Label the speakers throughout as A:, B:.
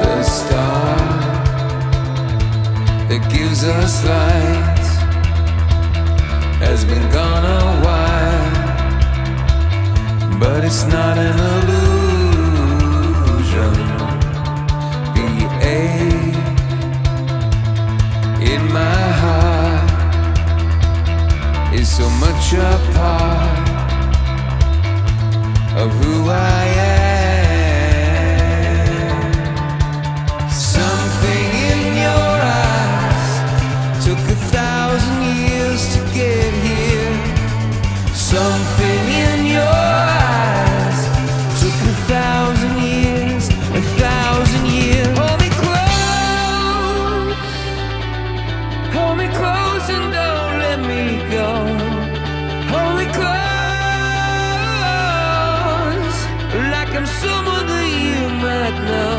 A: The star that gives us light has been gone a while, but it's not enough. so much a part of who I am. Something in your eyes took a thousand years to get here. Something in your eyes took a thousand years, a thousand years. Hold me close, hold me close, and don't let me go. Someone that you might know.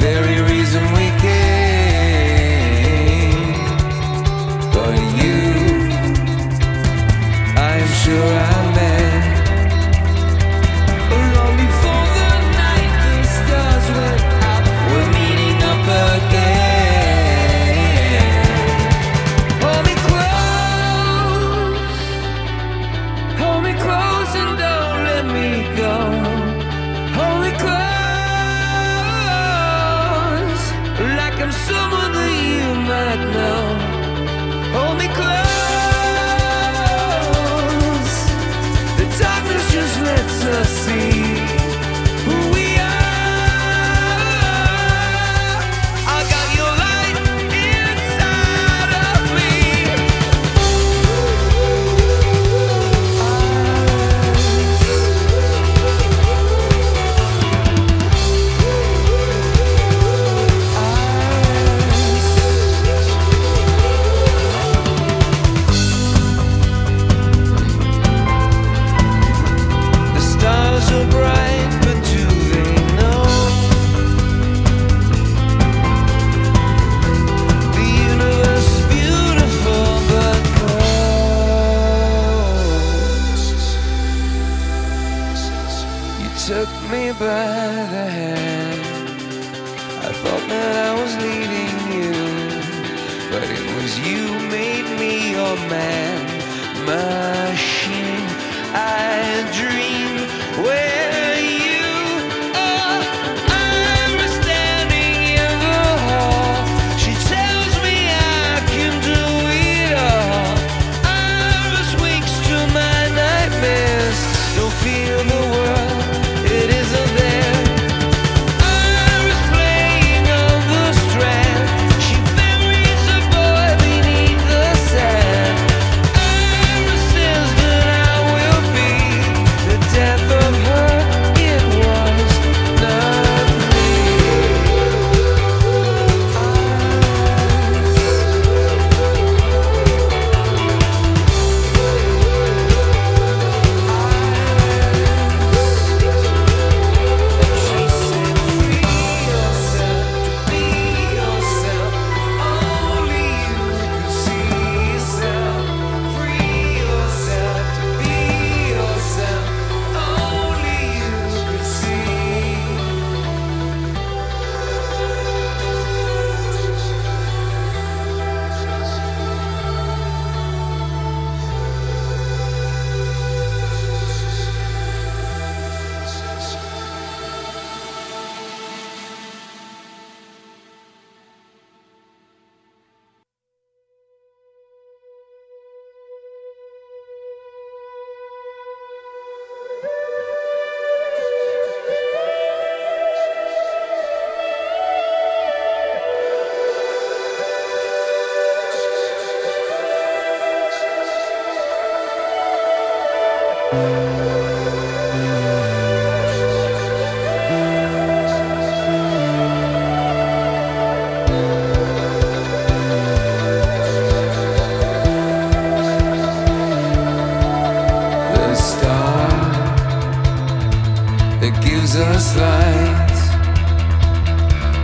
A: very reason close I thought that I was leading you, but it was you made me your man, machine. I dream. Where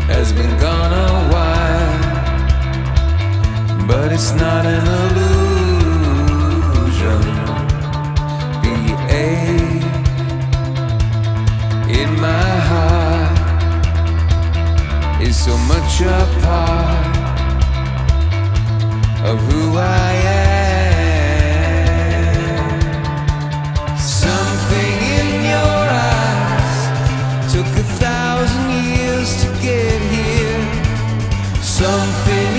A: has been gone a while, but it's not an illusion. So much a part of who I am. Something in your eyes took a thousand years to get here. Something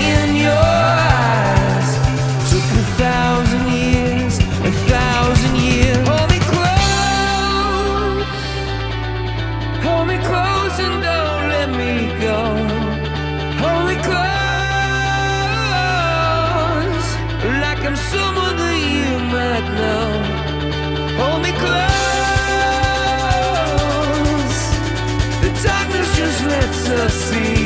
A: The see